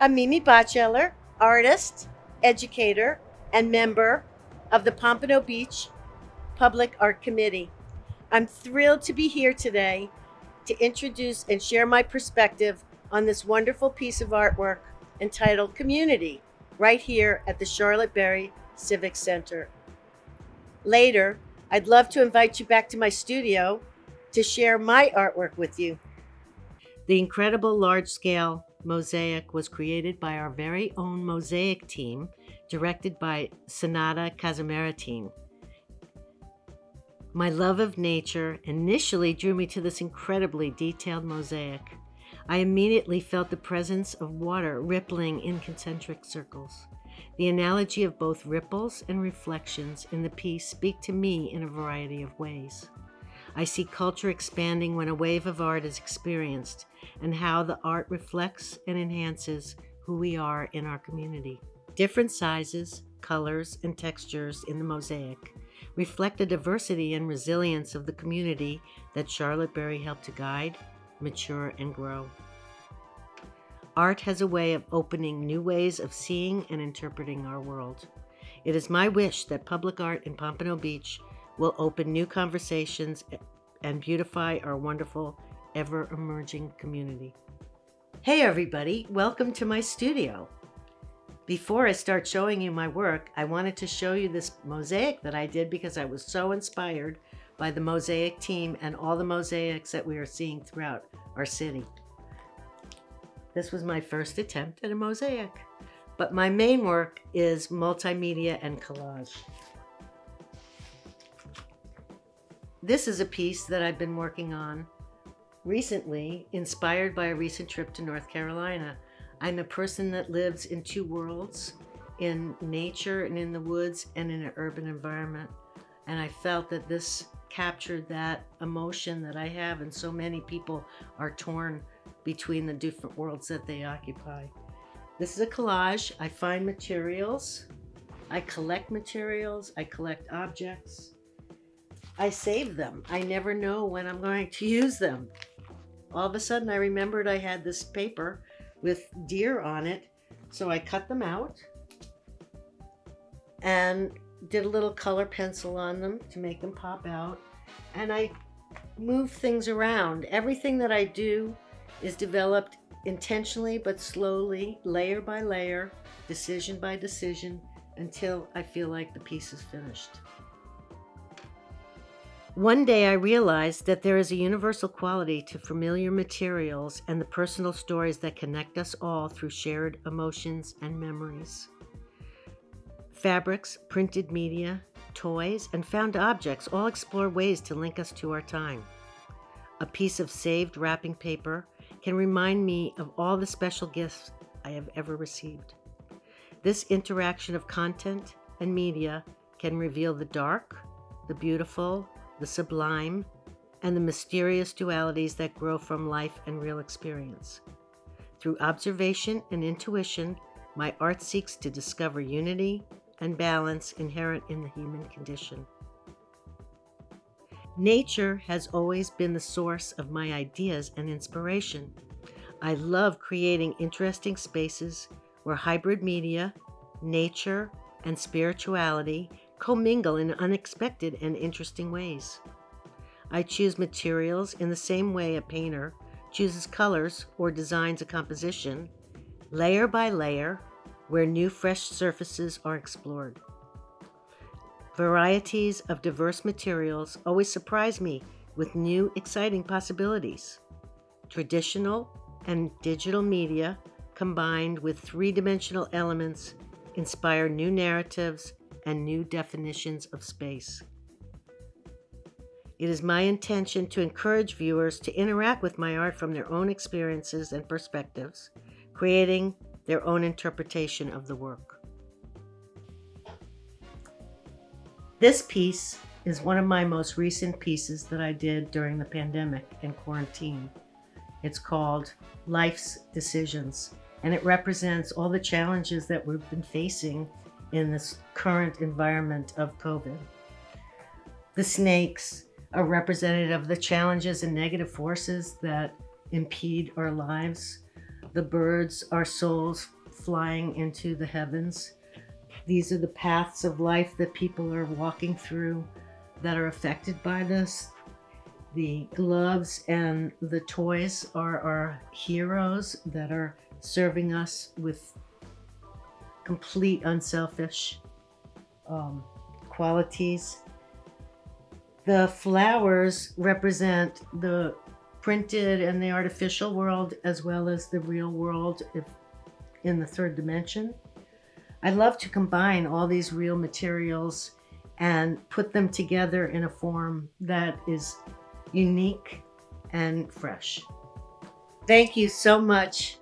I'm Mimi Botscheller, artist, educator, and member of the Pompano Beach Public Art Committee. I'm thrilled to be here today to introduce and share my perspective on this wonderful piece of artwork entitled Community, right here at the Charlotte Burrie Civic Center. Later, I'd love to invite you back to my studio to share my artwork with you. The incredible large scale mosaic was created by our very own mosaic team, directed by Sonata Casamaritine. My love of nature initially drew me to this incredibly detailed mosaic. I immediately felt the presence of water rippling in concentric circles. The analogy of both ripples and reflections in the piece speak to me in a variety of ways. I see culture expanding when a wave of art is experienced and how the art reflects and enhances who we are in our community. Different sizes, colors, and textures in the mosaic reflect the diversity and resilience of the community that Charlotte Burrie helped to guide, mature, and grow. Art has a way of opening new ways of seeing and interpreting our world. It is my wish that public art in Pompano Beach will open new conversations and beautify our wonderful, ever emerging community. Hey, everybody, welcome to my studio. Before I start showing you my work, I wanted to show you this mosaic that I did because I was so inspired by the mosaic team and all the mosaics that we are seeing throughout our city. This was my first attempt at a mosaic, but my main work is multimedia and collage. This is a piece that I've been working on recently, inspired by a recent trip to North Carolina. I'm a person that lives in two worlds in nature and in the woods and in an urban environment. And I felt that this captured that emotion that I have, and so many people are torn between the different worlds that they occupy. This is a collage. I find materials, I collect materials, I collect objects, I save them. I never know when I'm going to use them. All of a sudden, I remembered I had this paper with deer on it, so I cut them out and did a little color pencil on them to make them pop out. And I move things around. Everything that I do is developed intentionally but slowly, layer by layer, decision by decision, until I feel like the piece is finished. One day I realized that there is a universal quality to familiar materials and the personal stories that connect us all through shared emotions and memories. Fabrics, printed media, toys, and found objects all explore ways to link us to our time. A piece of saved wrapping paper can remind me of all the special gifts I have ever received. This interaction of content and media can reveal the dark, the beautiful, the sublime, and the mysterious dualities that grow from life and real experience. Through observation and intuition, my art seeks to discover unity and balance inherent in the human condition. Nature has always been the source of my ideas and inspiration. I love creating interesting spaces where hybrid media, nature, and spirituality commingle in unexpected and interesting ways. I choose materials in the same way a painter chooses colors or designs a composition, layer by layer, where new fresh surfaces are explored. Varieties of diverse materials always surprise me with new, exciting possibilities. Traditional and digital media combined with three dimensional elements inspire new narratives and new definitions of space. It is my intention to encourage viewers to interact with my art from their own experiences and perspectives, creating their own interpretation of the work. This piece is one of my most recent pieces that I did during the pandemic and quarantine. It's called Life's Decisions, and it represents all the challenges that we've been facing in this current environment of COVID. The snakes are representative of the challenges and negative forces that impede our lives. The birds are souls flying into the heavens. These are the paths of life that people are walking through that are affected by this. The gloves and the toys are our heroes that are serving us with complete unselfish um, qualities. The flowers represent the printed and the artificial world as well as the real world if, in the third dimension. I love to combine all these real materials and put them together in a form that is unique and fresh. Thank you so much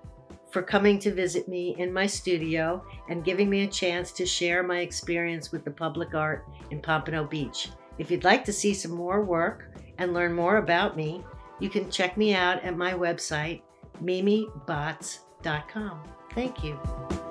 for coming to visit me in my studio and giving me a chance to share my experience with the public art in Pompano Beach. If you'd like to see some more work and learn more about me, you can check me out at my website, mimibots.com. Thank you.